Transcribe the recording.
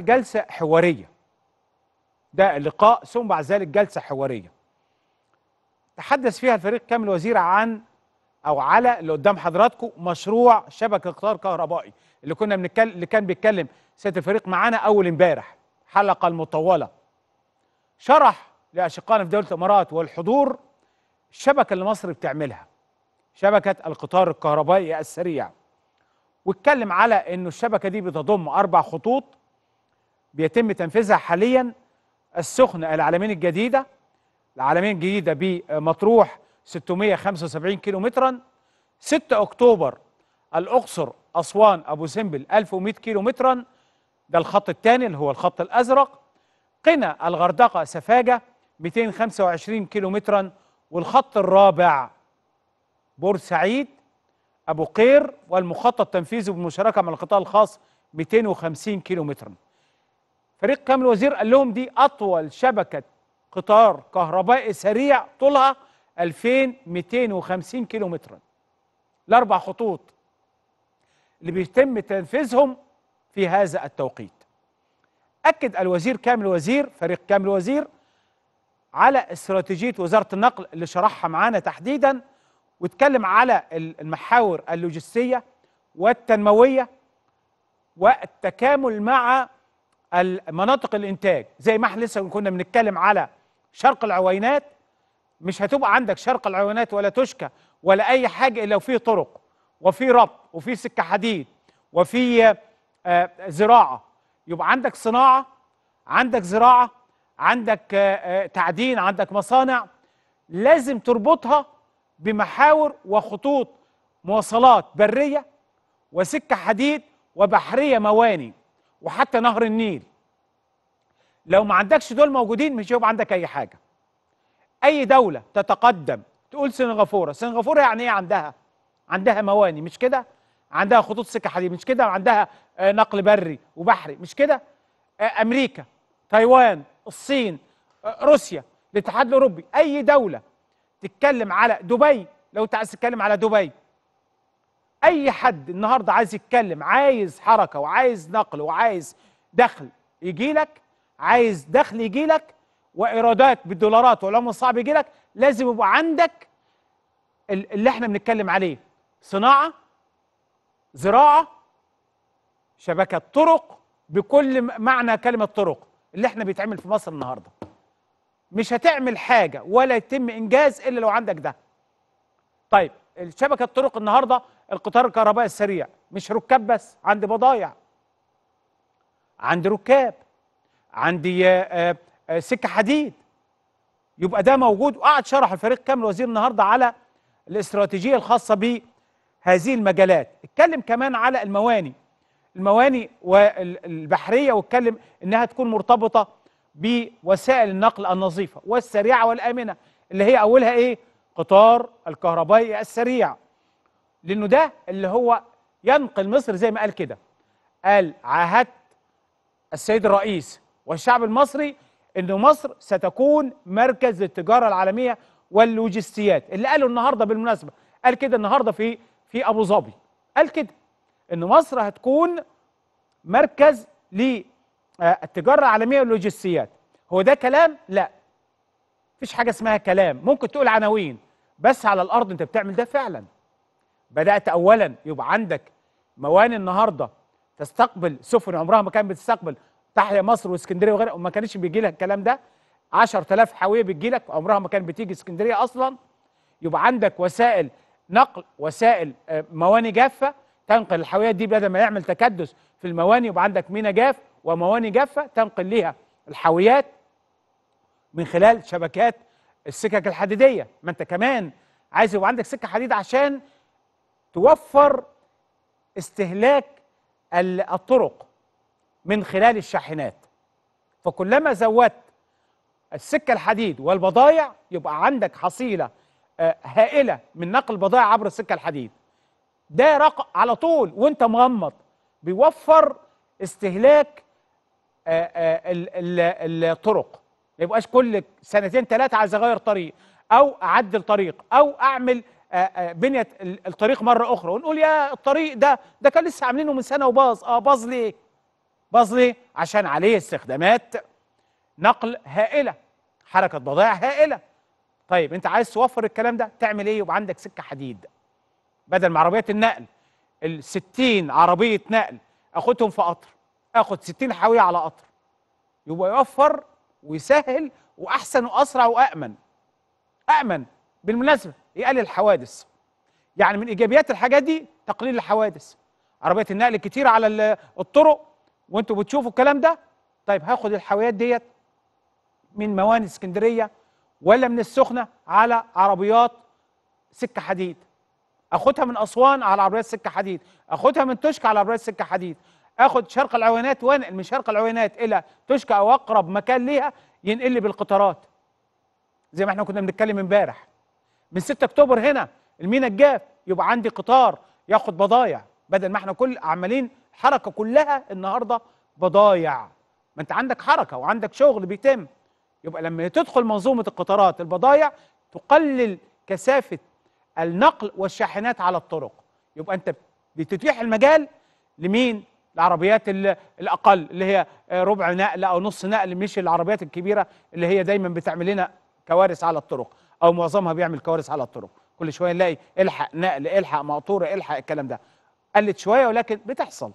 جلسة حوارية. ده اللقاء ثم بعد ذلك جلسة حوارية. تحدث فيها الفريق كامل وزير عن أو على اللي قدام حضراتكم مشروع شبكة قطار كهربائي اللي كنا بنتكلم اللي كان بيتكلم سيادة الفريق معانا أول امبارح حلقة المطولة. شرح لأشقائنا في دولة الإمارات والحضور الشبكة اللي مصر بتعملها شبكة القطار الكهربائي السريع واتكلم على إنه الشبكة دي بتضم أربع خطوط بيتم تنفيذها حاليا السخنة العالمين الجديدة. العالمين الجديدة بمطروح 675 كيلو مترا 6 أكتوبر الأقصر أسوان أبو سمبل 1100 كيلو مترا ده الخط الثاني اللي هو الخط الأزرق. قنا الغردقة سفاجة 225 كيلو مترا والخط الرابع بورسعيد أبو قير. والمخطط تنفيذه بالمشاركه مع القطاع الخاص 250 كيلو مترا فريق كامل وزير قال لهم دي أطول شبكة قطار كهربائي سريع طولها 2250 كيلو مترا الأربع خطوط اللي بيتم تنفيذهم في هذا التوقيت. أكد الوزير كامل وزير فريق كامل وزير على استراتيجية وزارة النقل اللي شرحها معانا تحديدا واتكلم على المحاور اللوجستية والتنموية والتكامل مع مناطق الإنتاج زي ما إحنا لسه كنا بنتكلم على شرق العوينات مش هتبقى عندك شرق العوينات ولا تشكى ولا أي حاجة إلا وفي طرق وفي ربط وفي سكة حديد وفي آه زراعة. يبقى عندك صناعة عندك زراعة عندك آه تعدين عندك مصانع لازم تربطها بمحاور وخطوط مواصلات برية وسكة حديد وبحرية مواني. وحتى نهر النيل. لو ما عندكش دول موجودين مش هيبقى عندك أي حاجة. أي دولة تتقدم تقول سنغافورة سنغافورة يعني إيه عندها؟ عندها مواني مش كده؟ عندها خطوط سكة حديد مش كده؟ عندها نقل بري وبحري مش كده؟ أمريكا تايوان الصين روسيا الاتحاد الأوروبي أي دولة تتكلم على دبي لو أنت عايز تتكلم على دبي أي حد النهارده عايز يتكلم عايز حركة وعايز نقل وعايز دخل يجي لك عايز دخل يجي لك وايرادات بالدولارات والعملة الصعب يجي لك لازم يبقى عندك اللي إحنا بنتكلم عليه صناعة زراعة شبكة طرق بكل معنى كلمة طرق اللي إحنا بيتعمل في مصر النهارده. مش هتعمل حاجة ولا يتم إنجاز إلا لو عندك ده. طيب الشبكة الطرق النهارده القطار الكهربائي السريع. مش ركاب بس عندي بضايع. عندي ركاب. عندي آآ آآ سكة حديد. يبقى ده موجود. وقعد شرح الفريق كامل وزير النهارده على الاستراتيجية الخاصة بهذه المجالات. اتكلم كمان على المواني. المواني والبحرية واتكلم إنها تكون مرتبطة بوسائل النقل النظيفة والسريعة والآمنة اللي هي أولها إيه؟ قطار الكهربائي السريع. لأنه ده اللي هو ينقل مصر زي ما قال كده. قال عاهدت السيد الرئيس والشعب المصري انه مصر ستكون مركز للتجاره العالمية واللوجستيات. اللي قاله النهارده بالمناسبة. قال كده النهارده في في أبو ظبي. قال كده إن مصر هتكون مركز للتجاره العالمية واللوجستيات. هو ده كلام؟ لا. مفيش حاجة اسمها كلام. ممكن تقول عناوين. بس على الأرض أنت بتعمل ده فعلا. بدأت اولا يبقى عندك مواني النهارده تستقبل سفن عمرها ما كانت بتستقبل تحيا مصر وإسكندرية وغيرها وما كانش بيجي لها الكلام ده. 10000 حاوية بتجي لك عمرها ما كانت بتيجي إسكندرية أصلا. يبقى عندك وسائل نقل وسائل مواني جافة تنقل الحاويات دي بدل ما يعمل تكدس في المواني يبقى عندك مينا جاف ومواني جافة تنقل ليها الحاويات من خلال شبكات السكك الحديدية. ما أنت كمان عايز يبقى عندك سكة حديد عشان توفر استهلاك الطرق من خلال الشاحنات. فكلما زودت السكة الحديد والبضائع يبقى عندك حصيلة هائلة من نقل البضائع عبر السكة الحديد. ده رقم على طول وانت مغمض. بيوفر استهلاك الطرق. ما يبقاش كل سنتين ثلاثة عايز أغير طريق أو أعدل طريق أو أعمل بنيه الطريق مرة أخرى ونقول يا الطريق ده ده كان لسه عاملينه من سنة وباظ. آه باظ ليه؟ باظ ليه؟ عشان عليه استخدامات نقل هائلة حركة بضائع هائلة. طيب أنت عايز توفر الكلام ده؟ تعمل إيه؟ يبقى عندك سكة حديد. بدل ما عربيات النقل ال 60 عربية نقل أخدهم في قطر آخد 60 حاوية على قطر يبقى يوفر ويسهل وأحسن وأسرع وامن امن بالمناسبة يقلل الحوادث؟ يعني من إيجابيات الحاجات دي تقليل الحوادث. عربيات النقل كتير على ال- الطرق وأنتوا بتشوفوا الكلام ده؟ طيب هاخد الحاويات ديت من موانئ اسكندرية ولا من السخنة على عربيات سكة حديد؟ أخدها من أسوان على عربيات سكة حديد. أخدها من تشكى على عربيات سكة حديد. آخد شرق العوينات وانقل من شرق العوينات إلى تشكى أو أقرب مكان ليها ينقل لي بالقطارات. زي ما إحنا كنا بنتكلم امبارح. من 6 أكتوبر هنا المينا الجاف يبقى عندي قطار ياخد بضايع. بدل ما إحنا كل عمالين حركة كلها النهارده بضايع. ما أنت عندك حركة وعندك شغل بيتم. يبقى لما تدخل منظومة القطارات البضايع تقلل كثافة النقل والشاحنات على الطرق. يبقى أنت بتتيح المجال لمين؟ العربيات ال- الأقل اللي هي ربع نقل أو نص نقل مش العربيات الكبيرة اللي هي دايما بتعمل لنا كوارث على الطرق. أو معظمها بيعمل كوارث على الطرق. كل شوية نلاقي الحق نقل الحق مقطوره الحق الكلام ده. قلت شوية ولكن بتحصل.